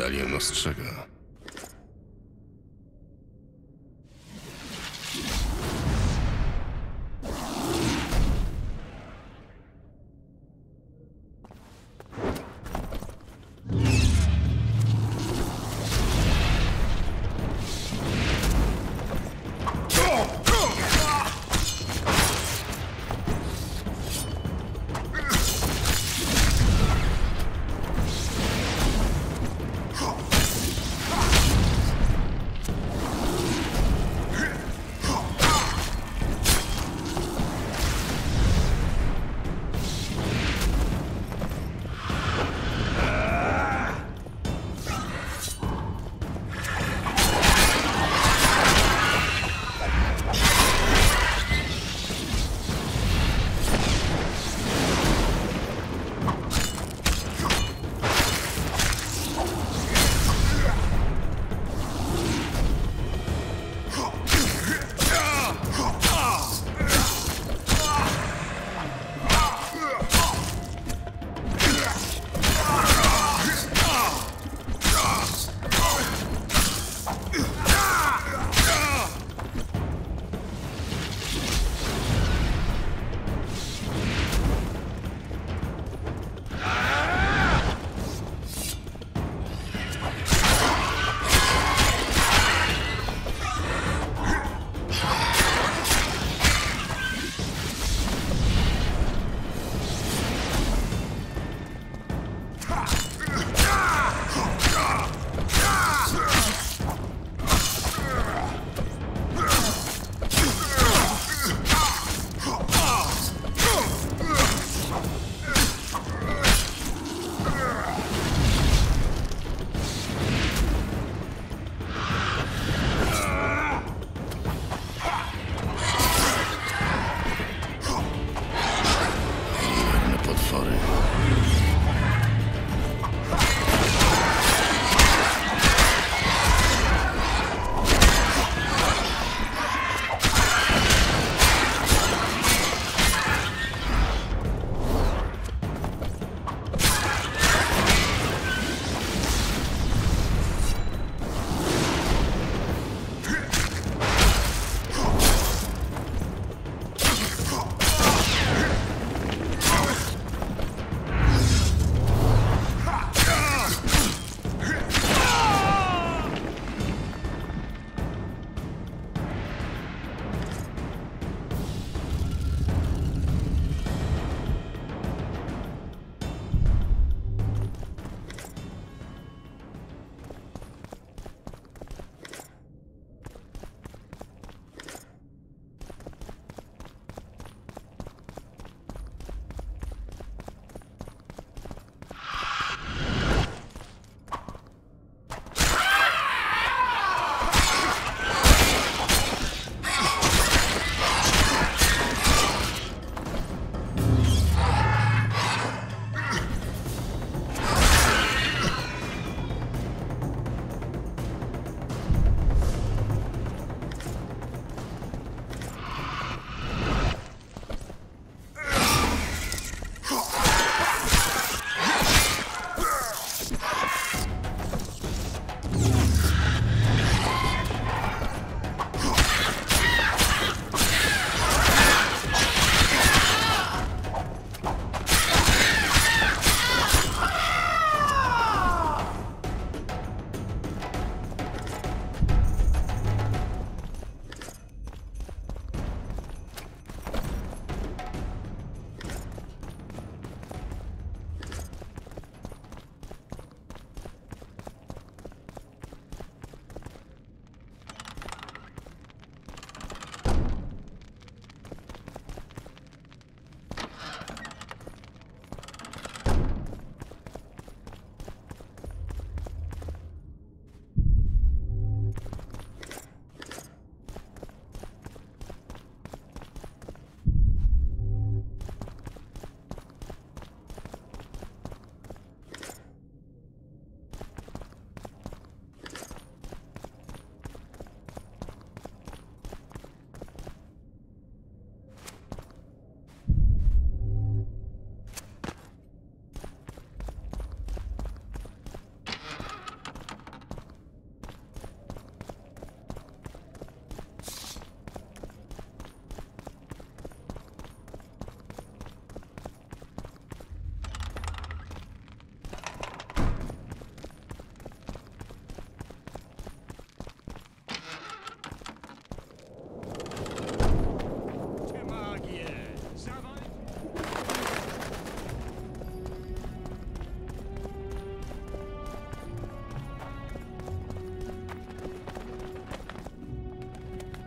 Medalion ostrzega.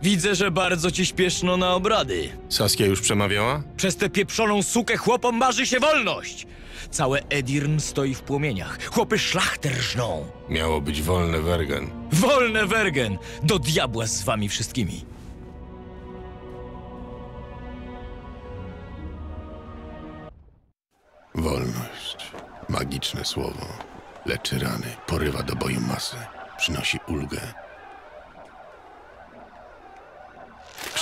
Widzę, że bardzo ci śpieszno na obrady. Saskia już przemawiała? Przez tę pieprzoną sukę chłopom marzy się wolność! Całe Edirn stoi w płomieniach. Chłopy szlachtę rżną. Miało być wolne Wergen. Wolne Wergen! Do diabła z wami wszystkimi. Wolność. Magiczne słowo. Leczy rany, porywa do boju masy. Przynosi ulgę.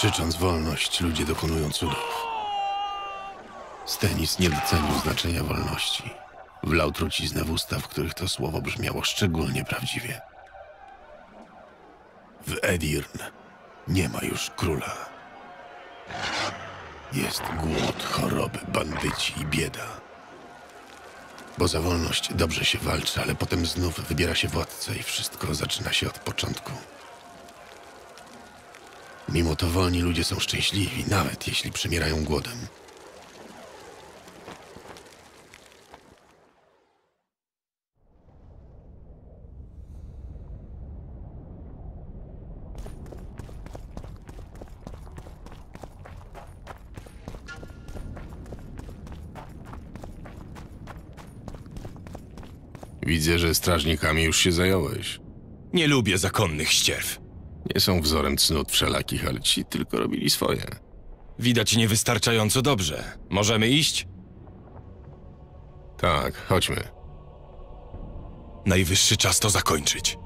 Krzycząc wolność, ludzie dokonują cudów. Stenis nie docenił znaczenia wolności. Wlał truciznę w usta, w których to słowo brzmiało szczególnie prawdziwie. W Edirn nie ma już króla. Jest głód, choroby, bandyci i bieda. Bo za wolność dobrze się walczy, ale potem znów wybiera się władcę i wszystko zaczyna się od początku. Mimo to wolni ludzie są szczęśliwi, nawet jeśli przemierają głodem. Widzę, że strażnikami już się zająłeś. Nie lubię zakonnych ścierw. Nie są wzorem cnót wszelakich, ale ci tylko robili swoje. Widać niewystarczająco dobrze. Możemy iść? Tak, chodźmy. Najwyższy czas to zakończyć.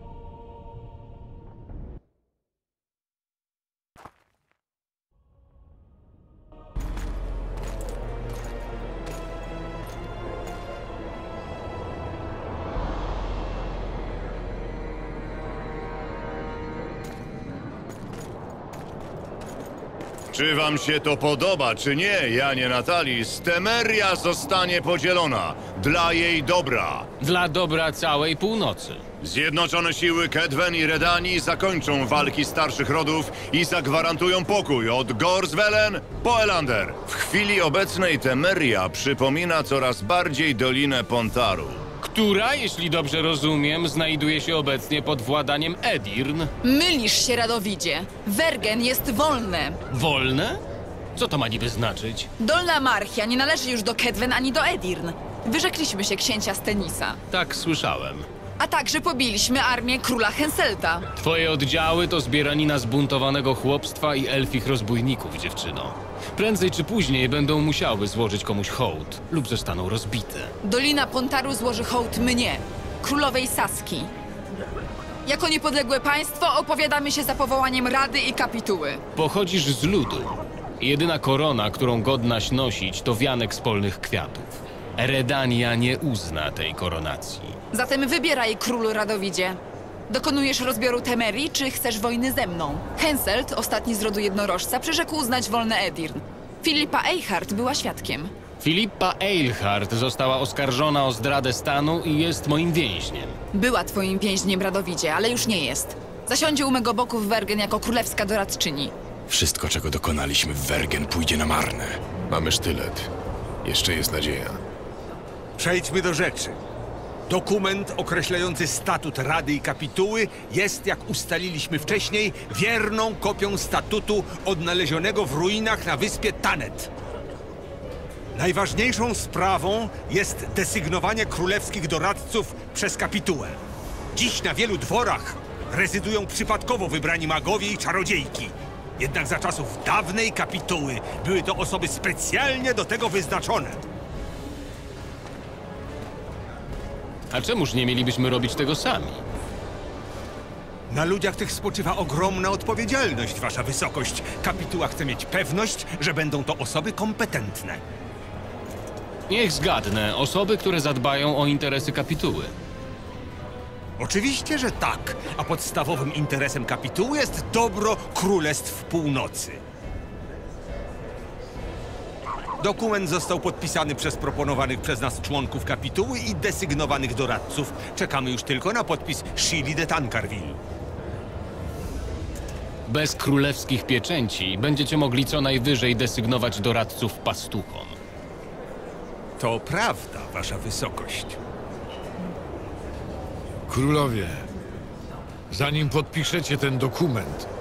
Czy wam się to podoba, czy nie, Janie Natalis, Temeria zostanie podzielona dla jej dobra. Dla dobra całej północy. Zjednoczone siły Kedwen i Redani zakończą walki starszych rodów i zagwarantują pokój od Gorswellen po Elander. W chwili obecnej Temeria przypomina coraz bardziej Dolinę Pontaru. Która, jeśli dobrze rozumiem, znajduje się obecnie pod władaniem Edirn. Mylisz się, Radowidzie. Wergen jest wolne. Wolne? Co to ma niby znaczyć? Dolna Marchia nie należy już do Kedwen ani do Edirn. Wyrzekliśmy się księcia Stenisa. Tak słyszałem. A także pobiliśmy armię króla Henselta. Twoje oddziały to zbieranina zbuntowanego chłopstwa i elfich rozbójników, dziewczyno. Prędzej czy później będą musiały złożyć komuś hołd lub zostaną rozbite. Dolina Pontaru złoży hołd mnie, królowej Saski. Jako niepodległe państwo opowiadamy się za powołaniem Rady i Kapituły. Pochodzisz z ludu. Jedyna korona, którą godnaś nosić, to wianek z polnych kwiatów. Redania nie uzna tej koronacji. Zatem wybieraj, królu Radowidzie. Dokonujesz rozbioru Temerii, czy chcesz wojny ze mną? Henselt, ostatni z rodu jednorożca, przyrzekł uznać wolne Edirn. Filipa Eichhardt była świadkiem. Filippa Eilhart została oskarżona o zdradę stanu i jest moim więźniem. Była twoim więźniem, Radowidzie, ale już nie jest. Zasiądzie u mego boku w Wergen jako królewska doradczyni. Wszystko, czego dokonaliśmy w Wergen, pójdzie na marne. Mamy sztylet. Jeszcze jest nadzieja. Przejdźmy do rzeczy. Dokument określający statut Rady i Kapituły jest, jak ustaliliśmy wcześniej, wierną kopią statutu odnalezionego w ruinach na wyspie Tanet. Najważniejszą sprawą jest desygnowanie królewskich doradców przez kapitułę. Dziś na wielu dworach rezydują przypadkowo wybrani magowie i czarodziejki. Jednak za czasów dawnej kapituły były to osoby specjalnie do tego wyznaczone. A czemuż nie mielibyśmy robić tego sami? Na ludziach tych spoczywa ogromna odpowiedzialność, Wasza Wysokość. Kapituła chce mieć pewność, że będą to osoby kompetentne. Niech zgadnę, osoby, które zadbają o interesy kapituły. Oczywiście, że tak, a podstawowym interesem kapituły jest dobro Królestw Północy. Dokument został podpisany przez proponowanych przez nas członków kapituły i desygnowanych doradców. Czekamy już tylko na podpis Shili de Tancarville. Bez królewskich pieczęci będziecie mogli co najwyżej desygnować doradców pastuchom. To prawda, Wasza Wysokość. Królowie, zanim podpiszecie ten dokument,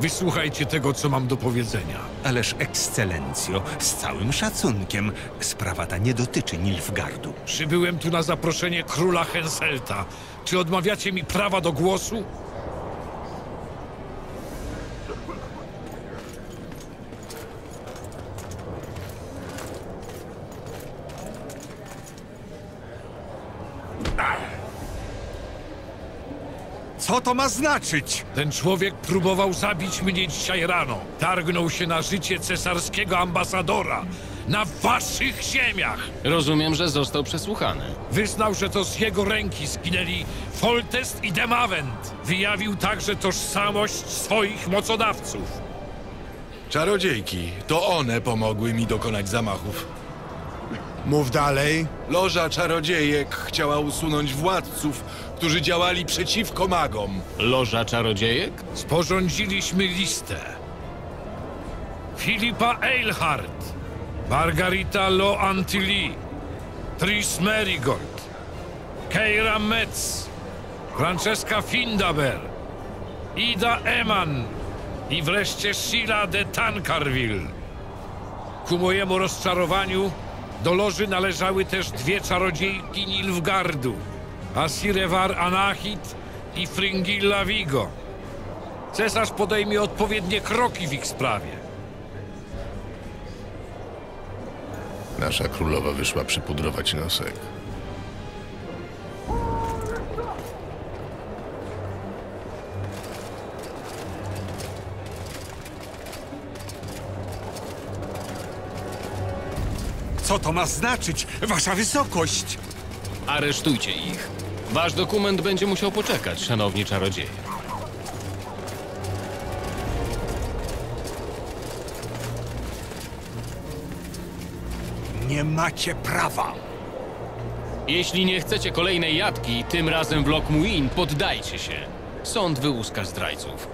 Wysłuchajcie tego, co mam do powiedzenia. Ależ, ekscelencjo, z całym szacunkiem, sprawa ta nie dotyczy Nilfgardu. Przybyłem tu na zaproszenie króla Henselta. Czy odmawiacie mi prawa do głosu? Co to ma znaczyć? Ten człowiek próbował zabić mnie dzisiaj rano. Targnął się na życie cesarskiego ambasadora. Na waszych ziemiach! Rozumiem, że został przesłuchany. Wyznał, że to z jego ręki zginęli Foltest i Demavent. Wyjawił także tożsamość swoich mocodawców. Czarodziejki, to one pomogły mi dokonać zamachów. Mów dalej. Loża czarodziejek chciała usunąć władców, którzy działali przeciwko magom. Loża czarodziejek? Sporządziliśmy listę. Filipa Eilhart, Margarita Lo Antilly, Tris Merigold, Keira Metz, Francesca Findaber, Ida Eman i wreszcie Sheila de Tancarville. Ku mojemu rozczarowaniu do loży należały też dwie czarodziejki Nilfgardu, Asirewar Anahit i Fringilla Vigo. Cesarz podejmie odpowiednie kroki w ich sprawie. Nasza królowa wyszła przypudrować nosek. Co to ma znaczyć, wasza wysokość? Aresztujcie ich. Wasz dokument będzie musiał poczekać, szanowni czarodzieje. Nie macie prawa. Jeśli nie chcecie kolejnej jatki, tym razem w Lockmuin, poddajcie się. Sąd wyłuska zdrajców.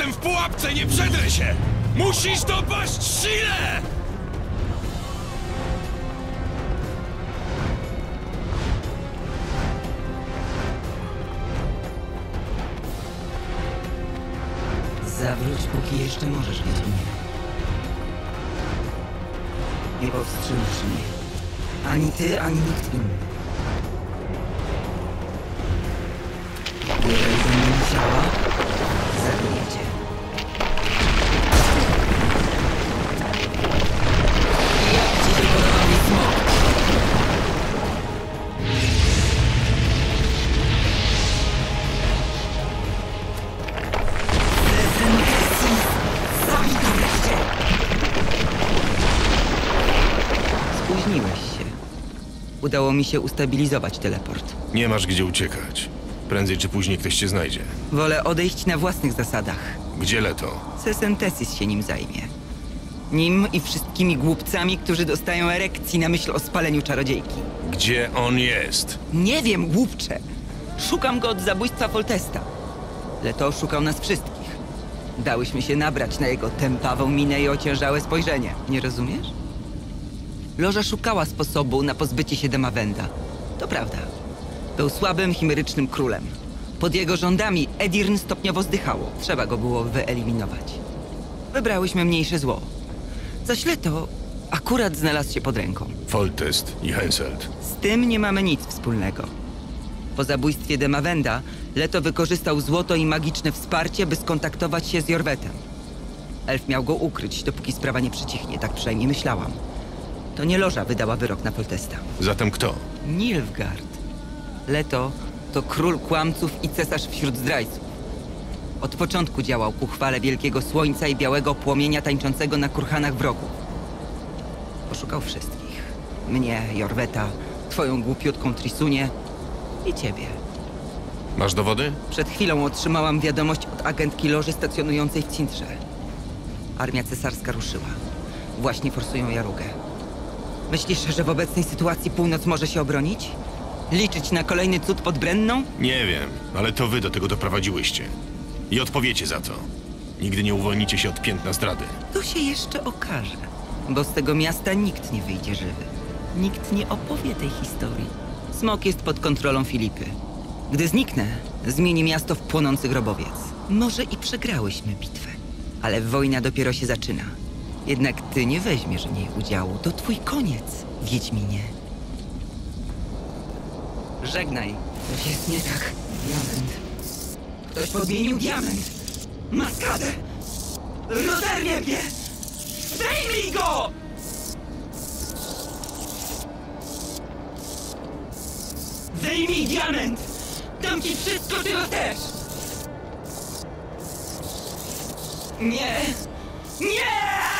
Jestem w pułapce, nie przedrę się! Musisz dopaść Shile! Zawróć, póki jeszcze możesz, Wiedźminie. Nie powstrzymasz mnie. Ani ty, ani nikt inny. Udało mi się ustabilizować teleport. Nie masz gdzie uciekać. Prędzej czy później ktoś cię znajdzie. Wolę odejść na własnych zasadach. Gdzie Leto? Sesentesis się nim zajmie. Nim i wszystkimi głupcami, którzy dostają erekcji na myśl o spaleniu czarodziejki. Gdzie on jest? Nie wiem, głupcze. Szukam go od zabójstwa Foltesta. Leto oszukał nas wszystkich. Dałyśmy się nabrać na jego tępawą minę i ociężałe spojrzenie. Nie rozumiesz? Loża szukała sposobu na pozbycie się Demawenda. To prawda. Był słabym, chimerycznym królem. Pod jego rządami Edirn stopniowo zdychało. Trzeba go było wyeliminować. Wybrałyśmy mniejsze zło. Zaś Leto akurat znalazł się pod ręką. Foltest i Henselt. Z tym nie mamy nic wspólnego. Po zabójstwie Demawenda, Leto wykorzystał złoto i magiczne wsparcie, by skontaktować się z Jorwetem. Elf miał go ukryć, dopóki sprawa nie przycichnie, tak przynajmniej myślałam. To nie Loża wydała wyrok na Foltesta. Zatem kto? Nilfgaard. Leto to król kłamców i cesarz wśród zdrajców. Od początku działał ku chwale wielkiego słońca i białego płomienia tańczącego na kurhanach wrogów. Poszukał wszystkich. Mnie, Jorweta, twoją głupiutką Trisunię i ciebie. Masz dowody? Przed chwilą otrzymałam wiadomość od agentki loży stacjonującej w Cintrze. Armia cesarska ruszyła. Właśnie forsują Jarugę. Myślisz, że w obecnej sytuacji północ może się obronić? Liczyć na kolejny cud pod Brenną? Nie wiem, ale to wy do tego doprowadziłyście. I odpowiecie za to. Nigdy nie uwolnicie się od piętna zdrady. To się jeszcze okaże. Bo z tego miasta nikt nie wyjdzie żywy. Nikt nie opowie tej historii. Smok jest pod kontrolą Filipy. Gdy zniknę, zmieni miasto w płonący grobowiec. Może i przegrałyśmy bitwę, ale wojna dopiero się zaczyna. Jednak ty nie weźmiesz w niej udziału. To twój koniec, Wiedźminie. Żegnaj. Coś jest nie tak. Diament. Ktoś podmienił diament. Maskadę! Rozerwie mnie! Zdejmij go! Zdejmij diament! Dam ci wszystko, czego chcesz! Nie! Nie!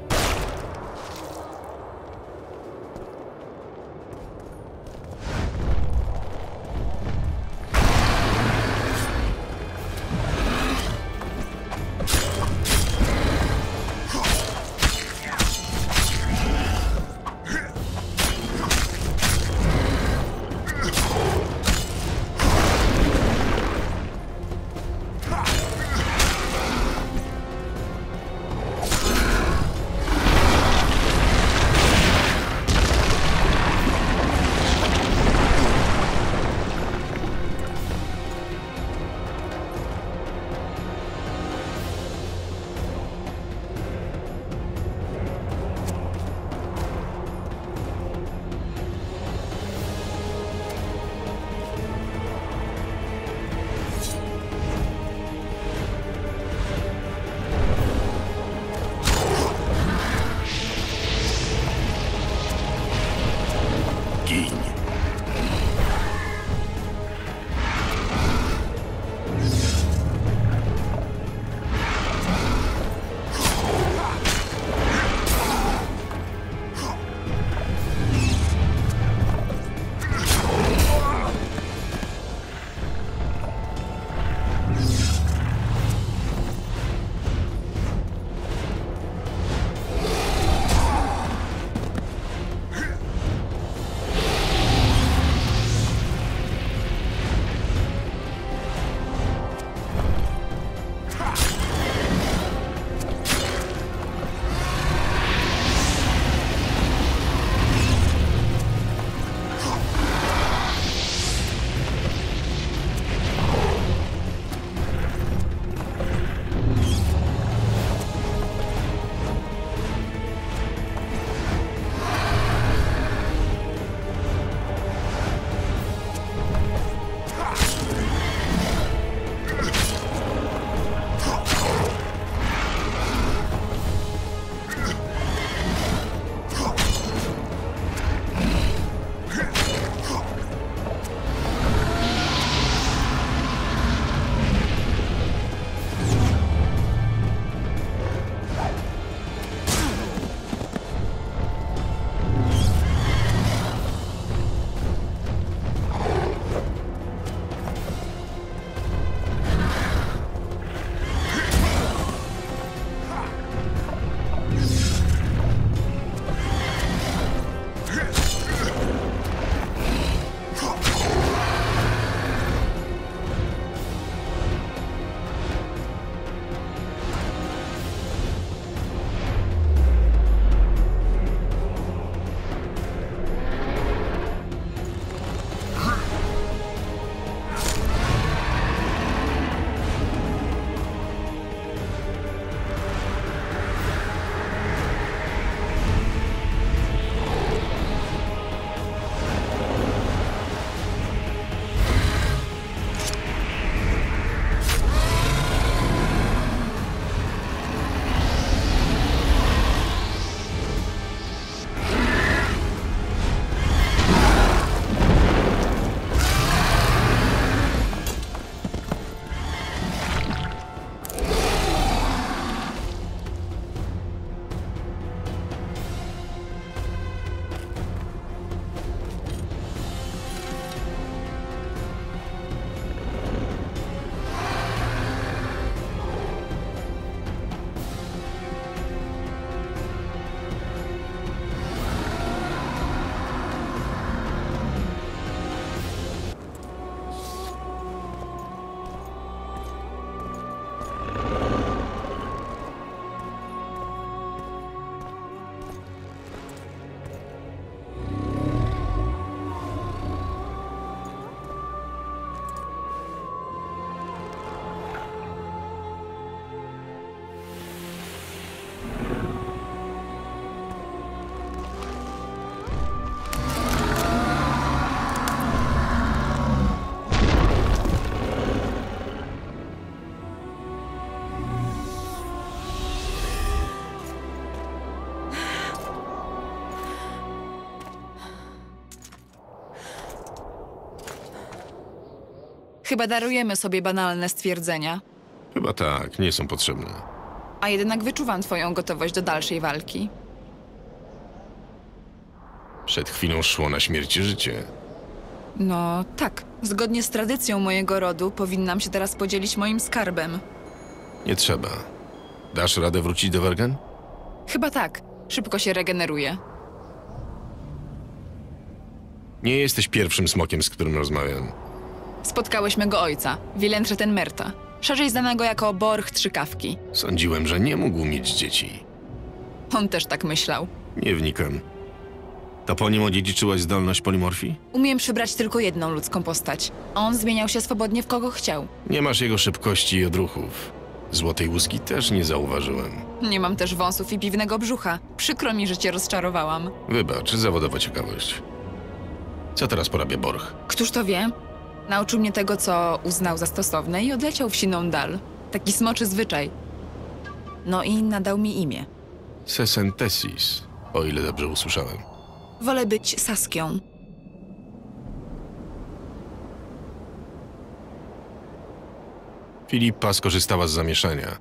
Chyba darujemy sobie banalne stwierdzenia. Chyba tak, nie są potrzebne. A jednak wyczuwam twoją gotowość do dalszej walki. Przed chwilą szło na śmierć życie. No tak. Zgodnie z tradycją mojego rodu powinnam się teraz podzielić moim skarbem. Nie trzeba. Dasz radę wrócić do Wergen? Chyba tak. Szybko się regeneruje. Nie jesteś pierwszym smokiem, z którym rozmawiam. Spotkałeś mego ojca, Wilentrze Tenmerta, szerzej znanego jako Borch Trzykawki. Sądziłem, że nie mógł mieć dzieci. On też tak myślał. Nie wnikam. To po nim odziedziczyłaś zdolność polimorfii? Umiem przybrać tylko jedną ludzką postać. On zmieniał się swobodnie w kogo chciał. Nie masz jego szybkości i odruchów. Złotej łuski też nie zauważyłem. Nie mam też wąsów i piwnego brzucha. Przykro mi, że cię rozczarowałam. Wybacz, zawodowa ciekawość. Co teraz porabia Borch? Któż to wie? Nauczył mnie tego, co uznał za stosowne i odleciał w siną dal. Taki smoczy zwyczaj. No i nadał mi imię. Sesentesis, o ile dobrze usłyszałem. Wolę być Saskią. Filipa skorzystała z zamieszania.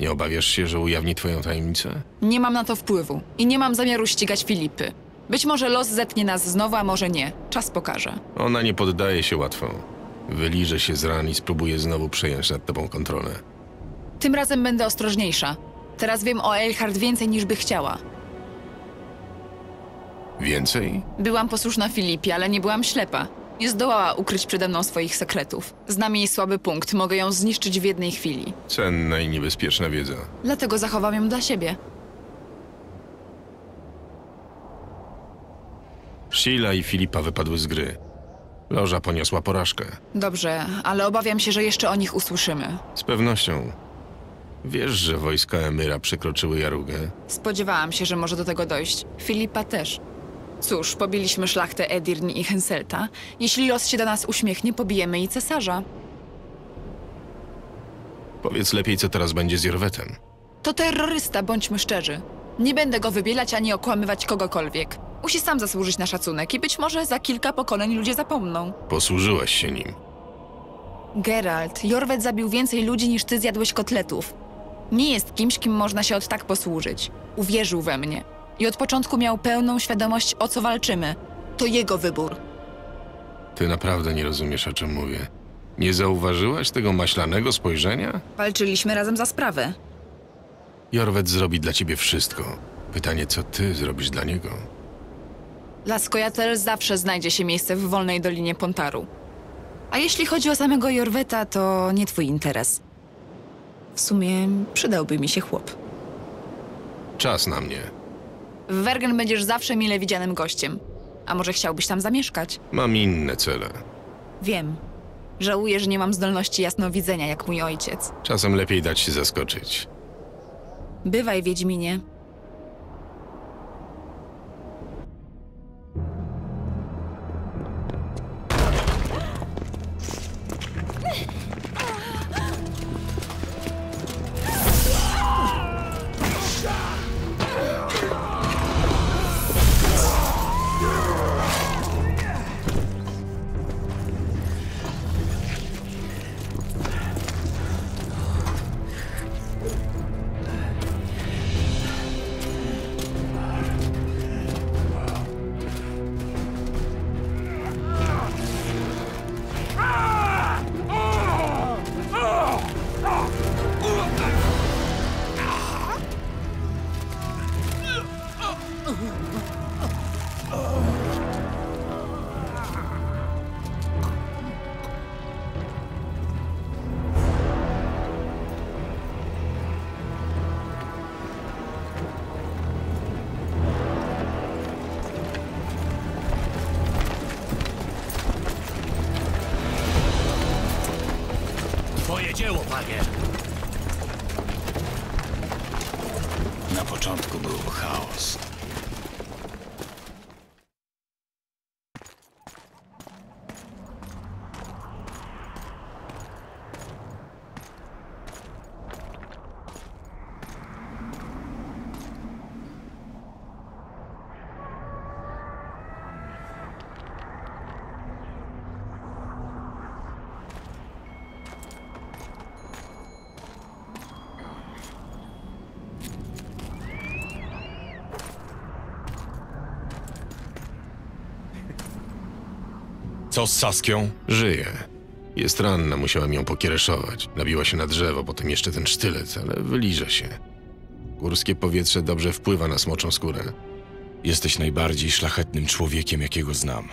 Nie obawiasz się, że ujawni twoją tajemnicę? Nie mam na to wpływu i nie mam zamiaru ścigać Filipy. Być może los zetnie nas znowu, a może nie. Czas pokaże. Ona nie poddaje się łatwo. Wyliże się z ran i spróbuje znowu przejąć nad tobą kontrolę. Tym razem będę ostrożniejsza. Teraz wiem o Elhard więcej niż by chciała. Więcej? Byłam posłuszna Filipie, ale nie byłam ślepa. Nie zdołała ukryć przede mną swoich sekretów. Znam jej słaby punkt, mogę ją zniszczyć w jednej chwili. Cenna i niebezpieczna wiedza. Dlatego zachowam ją dla siebie. Sheila i Filipa wypadły z gry. Loża poniosła porażkę. Dobrze, ale obawiam się, że jeszcze o nich usłyszymy. Z pewnością. Wiesz, że wojska Emyra przekroczyły Jarugę? Spodziewałam się, że może do tego dojść. Filipa też. Cóż, pobiliśmy szlachtę Edirn i Henselta. Jeśli los się do nas uśmiechnie, pobijemy i cesarza. Powiedz lepiej, co teraz będzie z Jorwetem. To terrorysta, bądźmy szczerzy. Nie będę go wybielać ani okłamywać kogokolwiek. Musi sam zasłużyć na szacunek i być może za kilka pokoleń ludzie zapomną. Posłużyłaś się nim. Geralt, Jorwet zabił więcej ludzi niż ty zjadłeś kotletów. Nie jest kimś, kim można się od tak posłużyć. Uwierzył we mnie. I od początku miał pełną świadomość, o co walczymy. To jego wybór. Ty naprawdę nie rozumiesz, o czym mówię. Nie zauważyłaś tego maślanego spojrzenia? Walczyliśmy razem za sprawę. Jorwet zrobi dla ciebie wszystko. Pytanie, co ty zrobisz dla niego? Dla Skojatel zawsze znajdzie się miejsce w wolnej dolinie Pontaru. A jeśli chodzi o samego Jorweta, to nie twój interes. W sumie przydałby mi się chłop. Czas na mnie. W Wergen będziesz zawsze mile widzianym gościem. A może chciałbyś tam zamieszkać? Mam inne cele. Wiem. Żałuję, że nie mam zdolności jasnowidzenia jak mój ojciec. Czasem lepiej dać się zaskoczyć. Bywaj, Wiedźminie. Co z Saskią? Żyje. Jest ranna, musiałem ją pokiereszować. Nabiła się na drzewo, potem jeszcze ten sztylet, ale wyliże się. Górskie powietrze dobrze wpływa na smoczą skórę. Jesteś najbardziej szlachetnym człowiekiem, jakiego znam,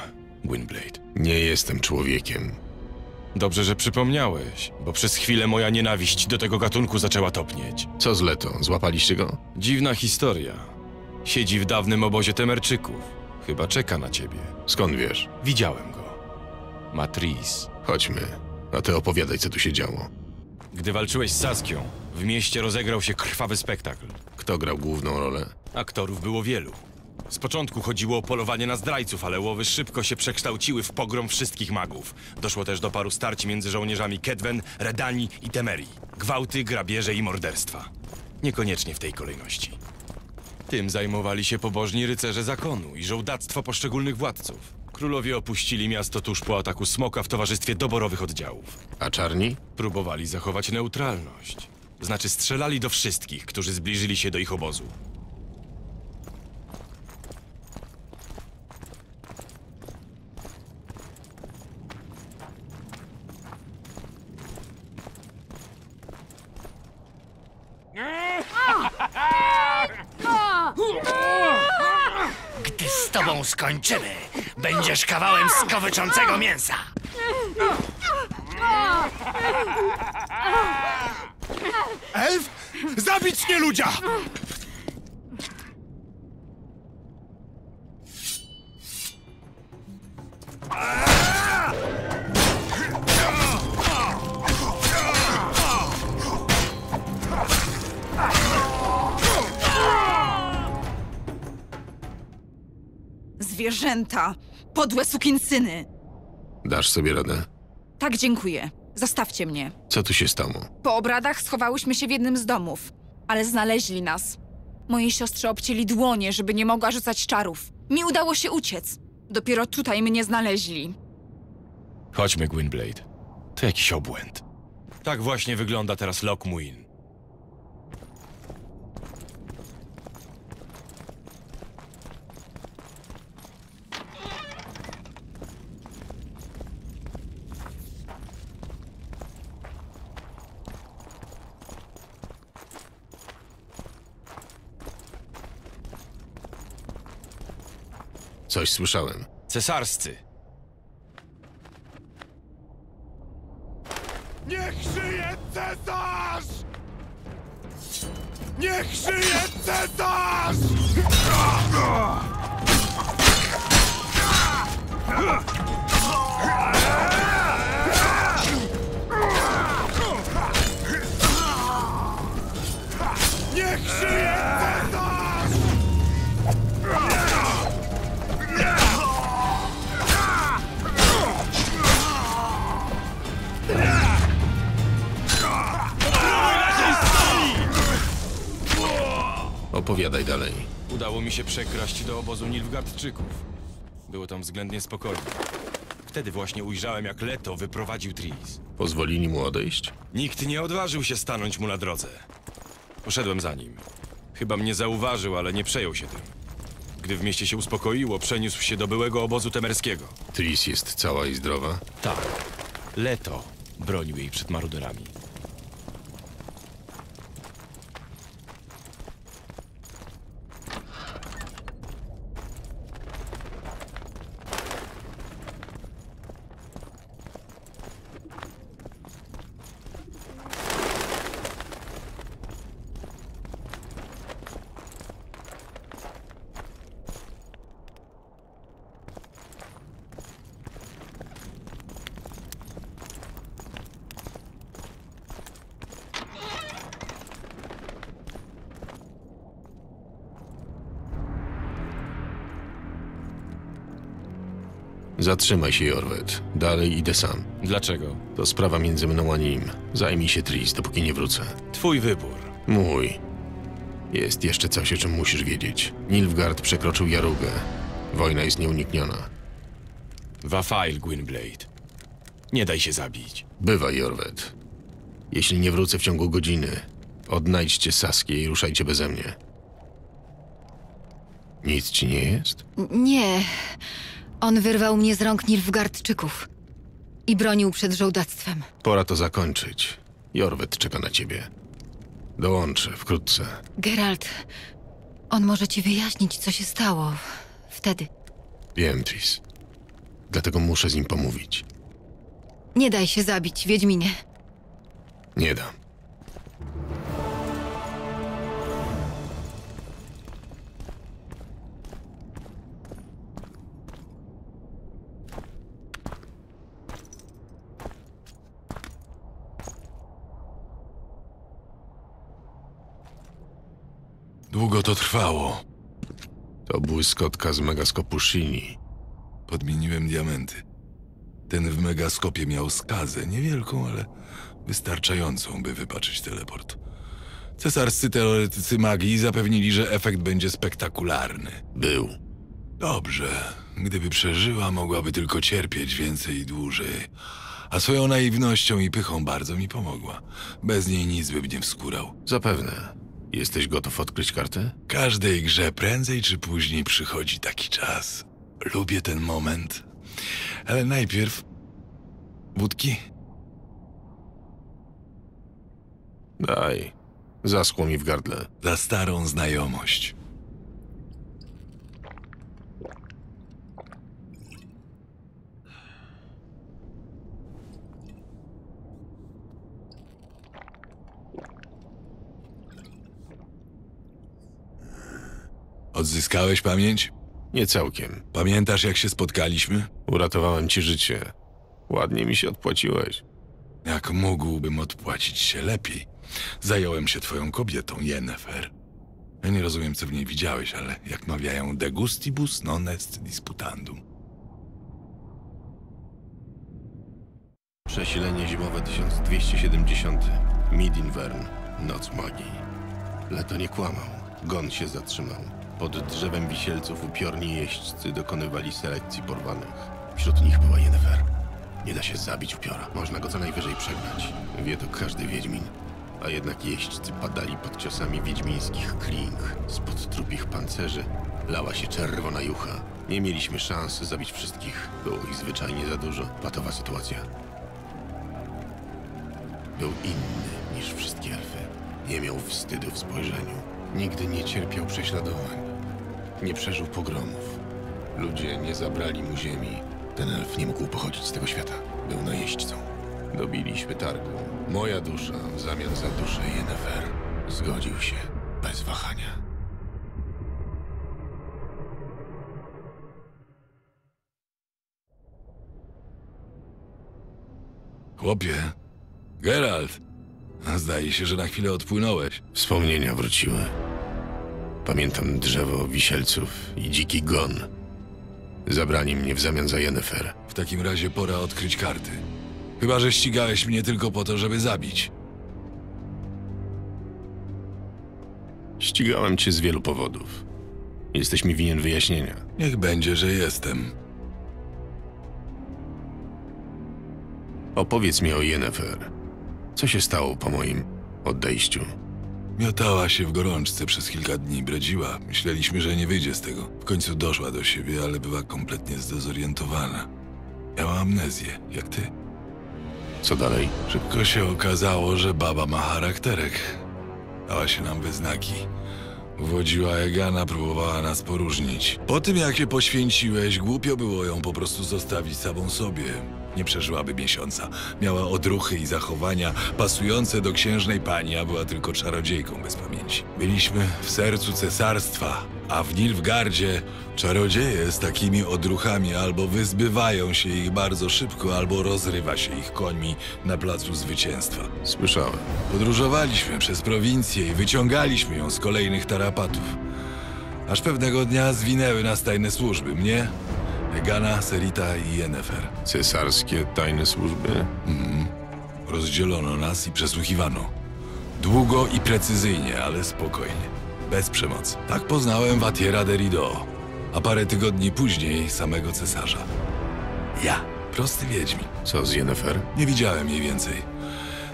Gwynblade. Nie jestem człowiekiem. Dobrze, że przypomniałeś, bo przez chwilę moja nienawiść do tego gatunku zaczęła topnieć. Co z Leto? Złapaliście go? Dziwna historia. Siedzi w dawnym obozie Temerczyków. Chyba czeka na ciebie. Skąd wiesz? Widziałem go. Matris. Chodźmy. A ty opowiadaj, co tu się działo. Gdy walczyłeś z Saskią, w mieście rozegrał się krwawy spektakl. Kto grał główną rolę? Aktorów było wielu. Z początku chodziło o polowanie na zdrajców, ale łowy szybko się przekształciły w pogrom wszystkich magów. Doszło też do paru starć między żołnierzami Kedwen, Redani i Temerii. Gwałty, grabieże i morderstwa. Niekoniecznie w tej kolejności. Tym zajmowali się pobożni rycerze zakonu i żołdactwo poszczególnych władców. Królowie opuścili miasto tuż po ataku smoka w towarzystwie doborowych oddziałów. A czarni? Próbowali zachować neutralność. Znaczy strzelali do wszystkich, którzy zbliżyli się do ich obozu. Gdy z tobą skończymy, będziesz kawałem skowyczącego mięsa. Elf? Zabić nie ludzia! Zwierzęta! Podłe sukinsyny! Dasz sobie radę? Tak, dziękuję. Zostawcie mnie. Co tu się stało? Po obradach schowałyśmy się w jednym z domów, ale znaleźli nas. Mojej siostrze obcięli dłonie, żeby nie mogła rzucać czarów. Mi udało się uciec. Dopiero tutaj mnie znaleźli. Chodźmy, Gwynblade. To jakiś obłęd. Tak właśnie wygląda teraz Loch Coś słyszałem. Cesarscy. Niech żyje cesarz! Niech żyje cesarz! Opowiadaj dalej. Udało mi się przekraść do obozu Nilfgaardczyków. Było tam względnie spokojnie. Wtedy właśnie ujrzałem, jak Leto wyprowadził Tris. Pozwolili mu odejść? Nikt nie odważył się stanąć mu na drodze. Poszedłem za nim. Chyba mnie zauważył, ale nie przejął się tym. Gdy w mieście się uspokoiło, przeniósł się do byłego obozu temerskiego. Tris jest cała i zdrowa? Tak. Leto bronił jej przed maruderami. Zatrzymaj się, Jorwet. Dalej idę sam. Dlaczego? To sprawa między mną a nim. Zajmij się Tris, dopóki nie wrócę. Twój wybór. Mój. Jest jeszcze coś, o czym musisz wiedzieć. Nilfgaard przekroczył Jarugę. Wojna jest nieunikniona. Wafail, Gwynblade. Nie daj się zabić. Bywaj, Jorwet. Jeśli nie wrócę w ciągu godziny, odnajdźcie Saskię i ruszajcie beze mnie. Nic ci nie jest? Nie, On wyrwał mnie z rąk Nilfgaardczyków i bronił przed żołdactwem. Pora to zakończyć. Jorwet czeka na ciebie. Dołączę wkrótce. Geralt, on może ci wyjaśnić, co się stało wtedy. Wiem, Tris. Dlatego muszę z nim pomówić. Nie daj się zabić, Wiedźminie. Nie dam. Długo to trwało. To błyskotka z megaskopu Shini. Podmieniłem diamenty. Ten w megaskopie miał skazę, niewielką, ale wystarczającą, by wypaczyć teleport. Cesarscy teoretycy magii zapewnili, że efekt będzie spektakularny. Był. Dobrze. Gdyby przeżyła, mogłaby tylko cierpieć więcej i dłużej. A swoją naiwnością i pychą bardzo mi pomogła. Bez niej nic by mnie wskórał. Zapewne. Jesteś gotów odkryć kartę? Każdej grze prędzej czy później przychodzi taki czas. Lubię ten moment. Ale najpierw... Wódki? Daj. Zaschło mi w gardle. Za starą znajomość. Odzyskałeś pamięć? Nie całkiem. Pamiętasz, jak się spotkaliśmy? Uratowałem ci życie. Ładnie mi się odpłaciłeś. Jak mógłbym odpłacić się lepiej? Zająłem się twoją kobietą, Yennefer. Ja nie rozumiem, co w niej widziałeś, ale jak mawiają, de gustibus non est disputandum. Przesilenie zimowe 1270. Midinvern. Noc magii. Leto nie kłamał. Gon się zatrzymał. Pod drzewem wisielców upiorni jeźdźcy dokonywali selekcji porwanych. Wśród nich była Yennefer. Nie da się zabić upiora. Można go co najwyżej przegnać. Wie to każdy wiedźmin. A jednak jeźdźcy padali pod ciosami wiedźmińskich kling. Spod trupich pancerzy lała się czerwona jucha. Nie mieliśmy szans zabić wszystkich. Było ich zwyczajnie za dużo. Patowa sytuacja. Był inny niż wszystkie elfy. Nie miał wstydu w spojrzeniu. Nigdy nie cierpiał prześladowań. Nie przeżył pogromów. Ludzie nie zabrali mu ziemi. Ten elf nie mógł pochodzić z tego świata. Był najeźdźcą. Dobiliśmy targu. Moja dusza w zamian za duszę Yennefer. Zgodził się. Bez wahania. Chłopie, Geralt, zdaje się, że na chwilę odpłynąłeś. Wspomnienia wróciły. Pamiętam drzewo wisielców i dziki gon. Zabrani mnie w zamian za Yennefer. W takim razie pora odkryć karty. Chyba, że ścigałeś mnie tylko po to, żeby zabić. Ścigałem cię z wielu powodów. Jesteś mi winien wyjaśnienia. Niech będzie, że jestem. Opowiedz mi o Yennefer. Co się stało po moim odejściu? Miotała się w gorączce przez kilka dni, bredziła. Myśleliśmy, że nie wyjdzie z tego. W końcu doszła do siebie, ale była kompletnie zdezorientowana. Miała amnezję, jak ty. Co dalej? Szybko się okazało, że baba ma charakterek. Dała się nam we znaki. Uwodziła Egana, próbowała nas poróżnić. Po tym, jak się poświęciłeś, głupio było ją po prostu zostawić samą sobie. Nie przeżyłaby miesiąca. Miała odruchy i zachowania pasujące do księżnej pani, a była tylko czarodziejką bez pamięci. Byliśmy w sercu cesarstwa, a w Nilfgardzie czarodzieje z takimi odruchami albo wyzbywają się ich bardzo szybko, albo rozrywa się ich końmi na placu zwycięstwa. Słyszałem. Podróżowaliśmy przez prowincję i wyciągaliśmy ją z kolejnych tarapatów. Aż pewnego dnia zwinęły nas tajne służby. Mnie, Egana, Serita i Yennefer. Cesarskie tajne służby? Rozdzielono nas i przesłuchiwano. Długo i precyzyjnie, ale spokojnie. Bez przemocy. Tak poznałem Watiera de Rido, a parę tygodni później samego cesarza. Ja, prosty wiedźmin. Co z Yennefer? Nie widziałem jej więcej.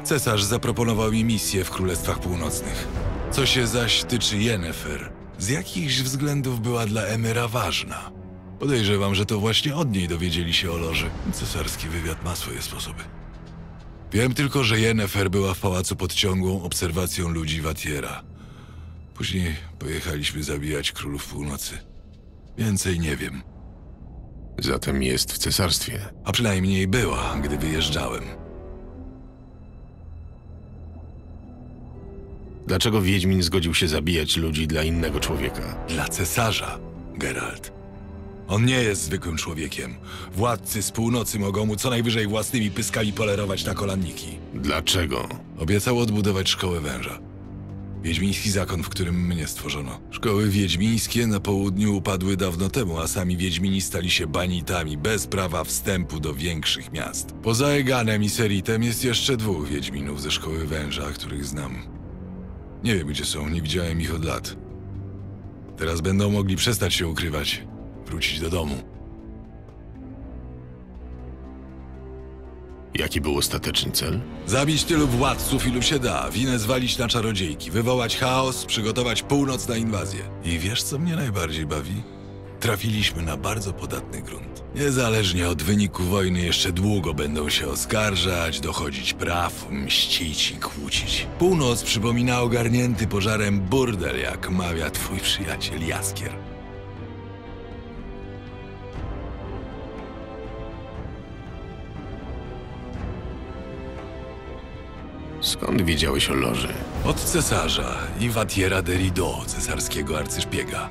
Cesarz zaproponował mi misję w Królestwach Północnych. Co się zaś tyczy Yennefer, z jakichś względów była dla Emyra ważna. Podejrzewam, że to właśnie od niej dowiedzieli się o loży. Cesarski wywiad ma swoje sposoby. Wiem tylko, że Jennefer była w pałacu pod ciągłą obserwacją ludzi Watiera. Później pojechaliśmy zabijać królów północy. Więcej nie wiem, Zatem jest w cesarstwie. a przynajmniej była, gdy wyjeżdżałem. Dlaczego Wiedźmin zgodził się zabijać ludzi dla innego człowieka? Dla cesarza, Geralt. On nie jest zwykłym człowiekiem. Władcy z północy mogą mu co najwyżej własnymi pyskami polerować na kolanniki. Dlaczego? Obiecał odbudować szkołę węża. Wiedźmiński zakon, w którym mnie stworzono. Szkoły wiedźmińskie na południu upadły dawno temu, a sami wiedźmini stali się banitami, bez prawa wstępu do większych miast. Poza Eganem i Seritem jest jeszcze dwóch wiedźminów ze szkoły węża, których znam. Nie wiem, gdzie są, nie widziałem ich od lat. Teraz będą mogli przestać się ukrywać, wrócić do domu. Jaki był ostateczny cel? Zabić tylu władców, ilu się da, winę zwalić na czarodziejki, wywołać chaos, przygotować północ na inwazję. I wiesz, co mnie najbardziej bawi? Trafiliśmy na bardzo podatny grunt. Niezależnie od wyniku wojny jeszcze długo będą się oskarżać, dochodzić praw, mścić i kłócić. Północ przypomina ogarnięty pożarem burdel, jak mawia twój przyjaciel Jaskier. Skąd wiedziałeś o loży? Od cesarza i Watiera de Rido, cesarskiego arcyszpiega.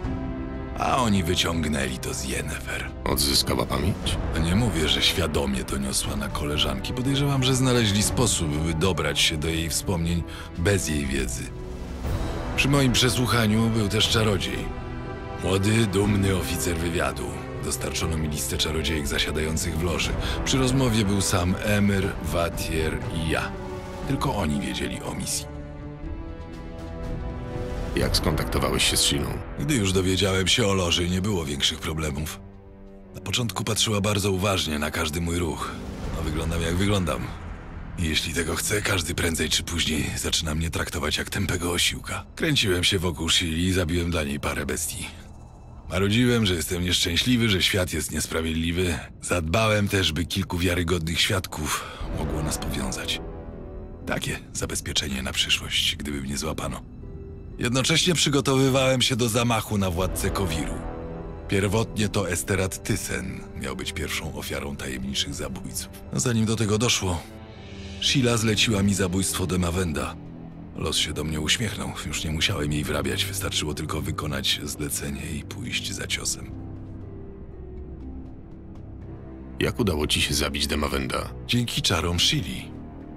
A oni wyciągnęli to z Yennefer. Odzyskała pamięć? A nie mówię, że świadomie to niosła na koleżanki. Podejrzewam, że znaleźli sposób, by dobrać się do jej wspomnień bez jej wiedzy. Przy moim przesłuchaniu był też czarodziej. Młody, dumny oficer wywiadu. Dostarczono mi listę czarodziejek zasiadających w loży. Przy rozmowie był sam Emir, Watier i ja. Tylko oni wiedzieli o misji. Jak skontaktowałeś się z Shilą? Gdy już dowiedziałem się o loży, nie było większych problemów. Na początku patrzyła bardzo uważnie na każdy mój ruch. No wyglądam jak wyglądam. I jeśli tego chcę, każdy prędzej czy później zaczyna mnie traktować jak tępego osiłka. Kręciłem się wokół Shili i zabiłem dla niej parę bestii. Marudziłem, że jestem nieszczęśliwy, że świat jest niesprawiedliwy. Zadbałem też, by kilku wiarygodnych świadków mogło nas powiązać. Takie zabezpieczenie na przyszłość, gdyby mnie złapano. Jednocześnie przygotowywałem się do zamachu na władcę Kowiru. Pierwotnie to Esterat Tysen miał być pierwszą ofiarą tajemniczych zabójców. Zanim do tego doszło, Sheila zleciła mi zabójstwo Demawenda. Los się do mnie uśmiechnął, już nie musiałem jej wrabiać, wystarczyło tylko wykonać zlecenie i pójść za ciosem. Jak udało ci się zabić Demawenda? Dzięki czarom Shili.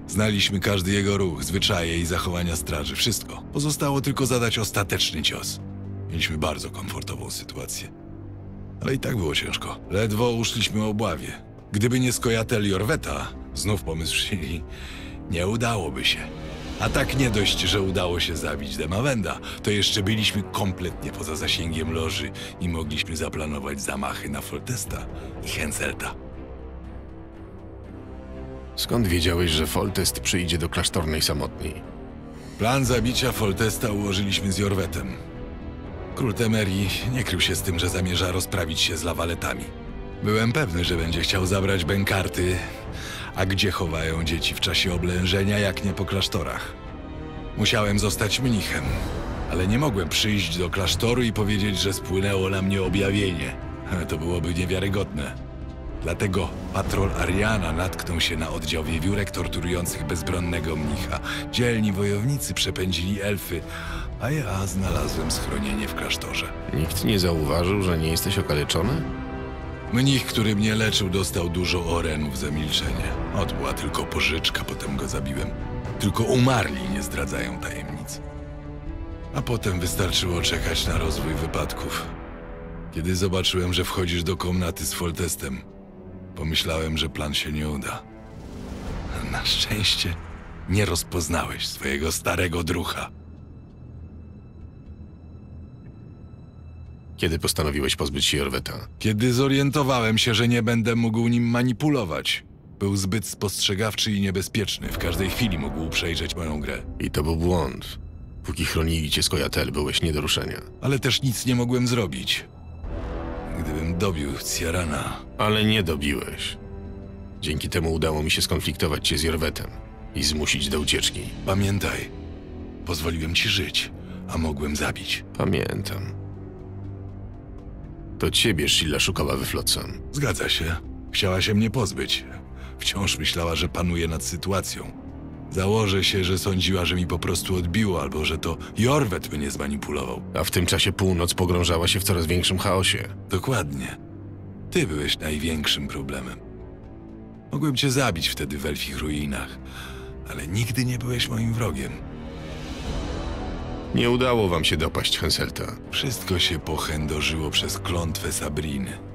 Znaliśmy każdy jego ruch, zwyczaje i zachowania straży, wszystko. Pozostało tylko zadać ostateczny cios. Mieliśmy bardzo komfortową sytuację. Ale i tak było ciężko. Ledwo uszliśmy obławie. Gdyby nie skojatel Jorweta, znów pomysł Shili, nie udałoby się. A tak nie dość, że udało się zabić Demawenda, to jeszcze byliśmy kompletnie poza zasięgiem loży i mogliśmy zaplanować zamachy na Foltesta i Henselta. Skąd wiedziałeś, że Foltest przyjdzie do klasztornej samotni? Plan zabicia Foltesta ułożyliśmy z Jorwetem. Król Temerii nie krył się z tym, że zamierza rozprawić się z lawaletami. Byłem pewny, że będzie chciał zabrać bękarty, a gdzie chowają dzieci w czasie oblężenia, jak nie po klasztorach. Musiałem zostać mnichem, ale nie mogłem przyjść do klasztoru i powiedzieć, że spłynęło na mnie objawienie. To byłoby niewiarygodne. Dlatego patrol Ariana natknął się na oddział wiewiórek torturujących bezbronnego mnicha. Dzielni wojownicy przepędzili elfy, a ja znalazłem schronienie w klasztorze. Nikt nie zauważył, że nie jesteś okaleczony? Mnich, który mnie leczył, dostał dużo orenów za milczenie. Ot była tylko pożyczka, potem go zabiłem. Tylko umarli nie zdradzają tajemnic. A potem wystarczyło czekać na rozwój wypadków. Kiedy zobaczyłem, że wchodzisz do komnaty z Foltestem, pomyślałem, że plan się nie uda. Na szczęście nie rozpoznałeś swojego starego drucha. Kiedy postanowiłeś pozbyć się Jorweta? Kiedy zorientowałem się, że nie będę mógł nim manipulować. Był zbyt spostrzegawczy i niebezpieczny. W każdej chwili mógł przejrzeć moją grę. I to był błąd. Póki chronili cię skojatel, byłeś nie do ruszenia. Ale też nic nie mogłem zrobić. Gdybym dobił Ciarana. Ale nie dobiłeś. Dzięki temu udało mi się skonfliktować cię z Jorwetem i zmusić do ucieczki. Pamiętaj, pozwoliłem ci żyć, a mogłem zabić. Pamiętam. To ciebie Sheila szukała we Flotsam. Zgadza się. Chciała się mnie pozbyć. Wciąż myślała, że panuje nad sytuacją. Założę się, że sądziła, że mi po prostu odbiło, albo że to Jorwet mnie zmanipulował. A w tym czasie północ pogrążała się w coraz większym chaosie. Dokładnie. Ty byłeś największym problemem. Mogłem cię zabić wtedy w elfich ruinach, ale nigdy nie byłeś moim wrogiem. Nie udało wam się dopaść Henselta. Wszystko się pochędożyło przez klątwę Sabriny.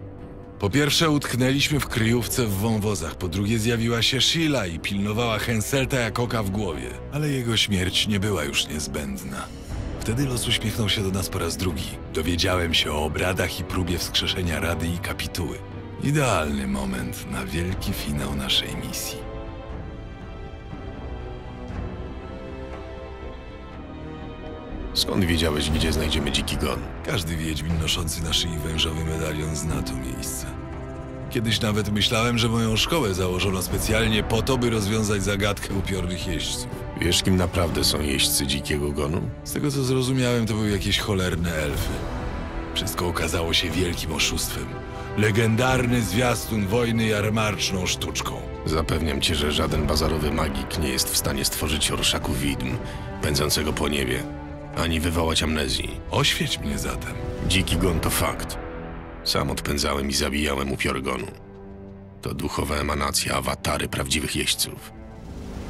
Po pierwsze utknęliśmy w kryjówce w wąwozach, po drugie zjawiła się Sheila i pilnowała Henselta jak oka w głowie. Ale jego śmierć nie była już niezbędna. Wtedy los uśmiechnął się do nas po raz drugi. Dowiedziałem się o obradach i próbie wskrzeszenia Rady i Kapituły. Idealny moment na wielki finał naszej misji. Skąd wiedziałeś, gdzie znajdziemy dziki gon? Każdy wiedźmin noszący na szyi wężowy medalion zna to miejsce. Kiedyś nawet myślałem, że moją szkołę założono specjalnie po to, by rozwiązać zagadkę upiornych jeźdźców. Wiesz, kim naprawdę są jeźdźcy dzikiego gonu? Z tego co zrozumiałem, to były jakieś cholerne elfy. Wszystko okazało się wielkim oszustwem. Legendarny zwiastun wojny jarmarczną sztuczką. Zapewniam cię, że żaden bazarowy magik nie jest w stanie stworzyć orszaku widm, pędzącego po niebie, ani wywołać amnezji. Oświeć mnie zatem. Dziki gon to fakt. Sam odpędzałem i zabijałem upiory gonu. To duchowa emanacja awatary prawdziwych jeźdźców.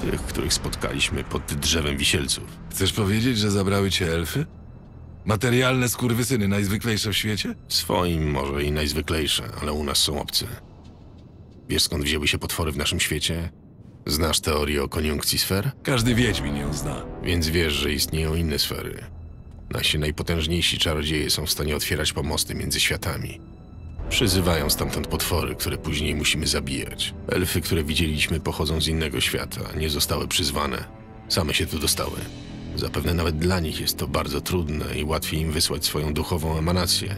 Tych, których spotkaliśmy pod drzewem wisielców. Chcesz powiedzieć, że zabrały cię elfy? Materialne skurwysyny, najzwyklejsze w świecie? Swoim może i najzwyklejsze, ale u nas są obcy. Wiesz skąd wzięły się potwory w naszym świecie? Znasz teorię o koniunkcji sfer? Każdy wiedźmin ją zna. Więc wiesz, że istnieją inne sfery. Nasi najpotężniejsi czarodzieje są w stanie otwierać pomosty między światami. Przyzywają stamtąd potwory, które później musimy zabijać. Elfy, które widzieliśmy, pochodzą z innego świata, nie zostały przyzwane. Same się tu dostały. Zapewne nawet dla nich jest to bardzo trudne i łatwiej im wysłać swoją duchową emanację.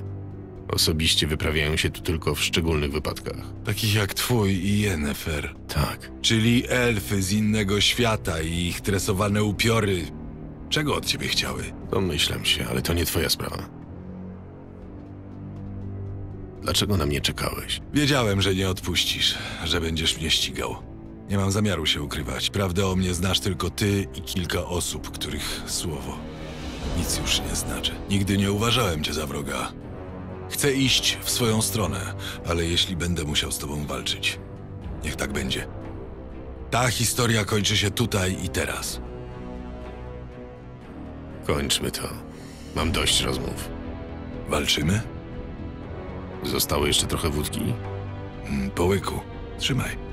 Osobiście wyprawiają się tu tylko w szczególnych wypadkach. Takich jak twój i Yennefer. Tak, Czyli elfy z innego świata i ich tresowane upiory. Czego od ciebie chciały? domyślam się, ale to nie twoja sprawa. Dlaczego na mnie czekałeś? Wiedziałem, że nie odpuścisz, że będziesz mnie ścigał. Nie mam zamiaru się ukrywać. Prawdę o mnie znasz tylko ty i kilka osób, których słowo nic już nie znaczy. Nigdy nie uważałem cię za wroga. Chcę iść w swoją stronę, ale jeśli będę musiał z tobą walczyć, niech tak będzie. Ta historia kończy się tutaj i teraz. Kończmy to. Mam dość rozmów. Walczymy? Zostało jeszcze trochę wódki? Mm, Po łyku. Trzymaj.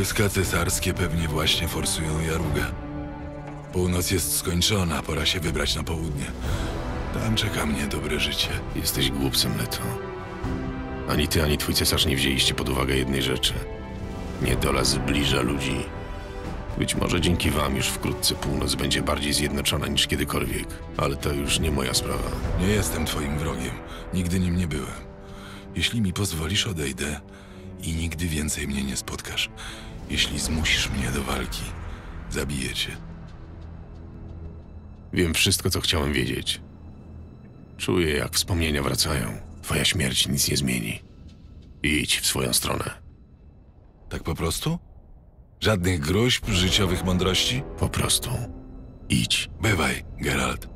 Wojska cesarskie pewnie właśnie forsują Jarugę. Północ jest skończona, pora się wybrać na południe. Tam czeka mnie dobre życie. Jesteś głupcem, Leto. Ani ty, ani twój cesarz nie wzięliście pod uwagę jednej rzeczy. Niedola zbliża ludzi. Być może dzięki wam już wkrótce północ będzie bardziej zjednoczona niż kiedykolwiek, ale to już nie moja sprawa. Nie jestem twoim wrogiem. Nigdy nim nie byłem. Jeśli mi pozwolisz, odejdę i nigdy więcej mnie nie spotkasz. Jeśli zmusisz mnie do walki, zabiję cię. Wiem wszystko, co chciałem wiedzieć. Czuję, jak wspomnienia wracają. Twoja śmierć nic nie zmieni. Idź w swoją stronę. Tak po prostu? Żadnych gruźb, życiowych mądrości? Po prostu. Idź. Bywaj, Geralt.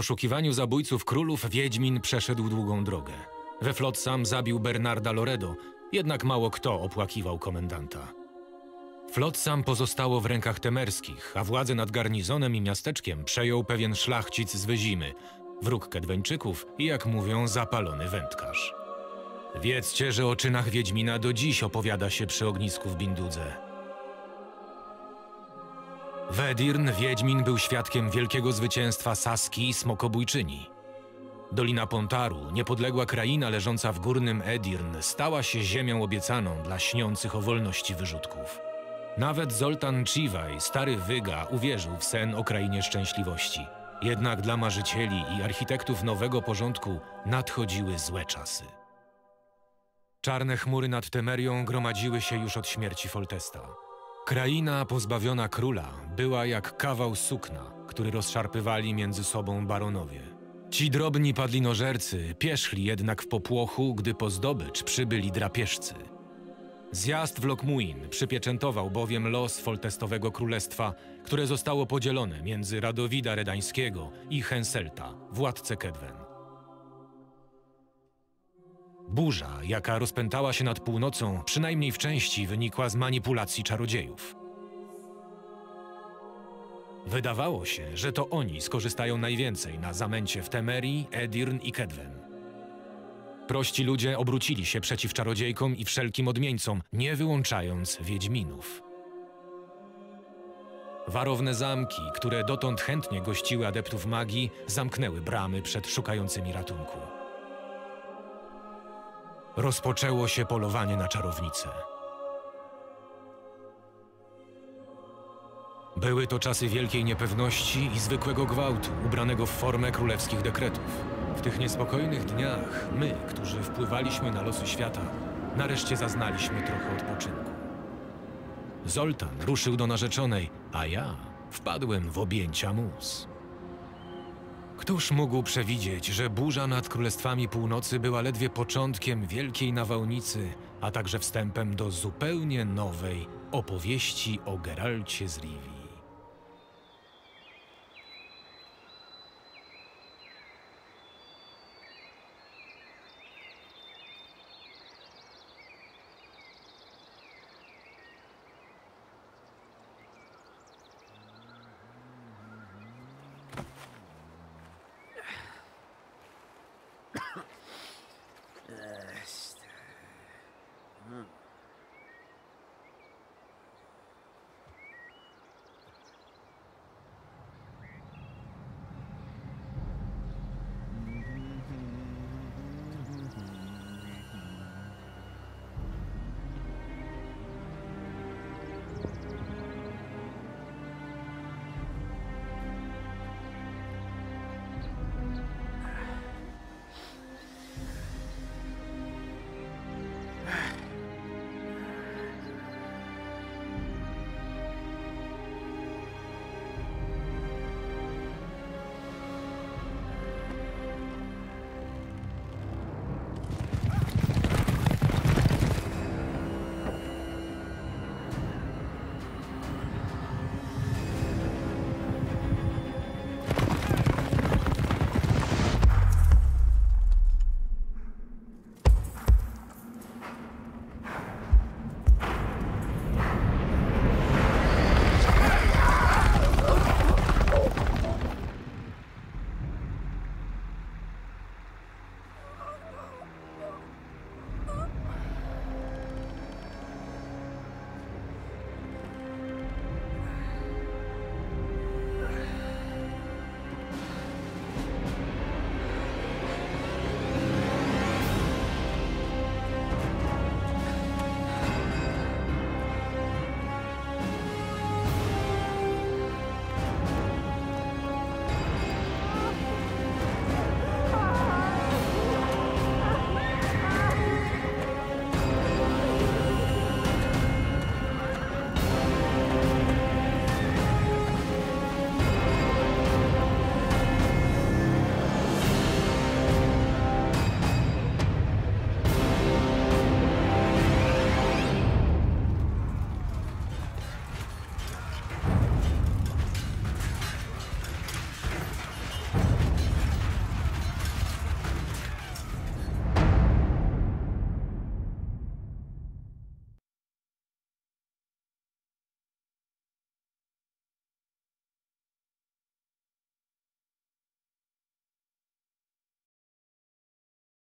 Poszukiwaniu zabójców królów Wiedźmin przeszedł długą drogę. We Flotsam zabił Bernarda Loredo, jednak mało kto opłakiwał komendanta. Flotsam pozostało w rękach temerskich, a władzę nad garnizonem i miasteczkiem przejął pewien szlachcic z Wyzimy, wróg Kedweńczyków i jak mówią zapalony wędkarz. Wiedzcie, że o czynach Wiedźmina do dziś opowiada się przy ognisku w Bindudze. W Edirn Wiedźmin był świadkiem wielkiego zwycięstwa Saski i Smokobójczyni. Dolina Pontaru, niepodległa kraina leżąca w górnym Edirn, stała się ziemią obiecaną dla śniących o wolności wyrzutków. Nawet Zoltan Chivaj, stary Wyga, uwierzył w sen o krainie szczęśliwości. Jednak dla marzycieli i architektów nowego porządku nadchodziły złe czasy. Czarne chmury nad Temerią gromadziły się już od śmierci Foltesta. Kraina pozbawiona króla była jak kawał sukna, który rozszarpywali między sobą baronowie. Ci drobni padlinożercy pieszli jednak w popłochu, gdy po zdobycz przybyli drapieżcy. Zjazd w Lokmuin przypieczętował bowiem los Foltestowego Królestwa, które zostało podzielone między Radowida Redańskiego i Henselta, władcę Kedwen. Burza, jaka rozpętała się nad północą, przynajmniej w części wynikła z manipulacji czarodziejów. Wydawało się, że to oni skorzystają najwięcej na zamęcie w Temerii, Edirn i Kedwen. Prości ludzie obrócili się przeciw czarodziejkom i wszelkim odmieńcom, nie wyłączając Wiedźminów. Warowne zamki, które dotąd chętnie gościły adeptów magii, zamknęły bramy przed szukającymi ratunku. Rozpoczęło się polowanie na czarownicę. Były to czasy wielkiej niepewności i zwykłego gwałtu, ubranego w formę królewskich dekretów. W tych niespokojnych dniach my, którzy wpływaliśmy na losy świata, nareszcie zaznaliśmy trochę odpoczynku. Zoltan ruszył do narzeczonej, a ja wpadłem w objęcia mus. Któż mógł przewidzieć, że burza nad Królestwami Północy była ledwie początkiem wielkiej nawałnicy, a także wstępem do zupełnie nowej opowieści o Geralcie z Rivii?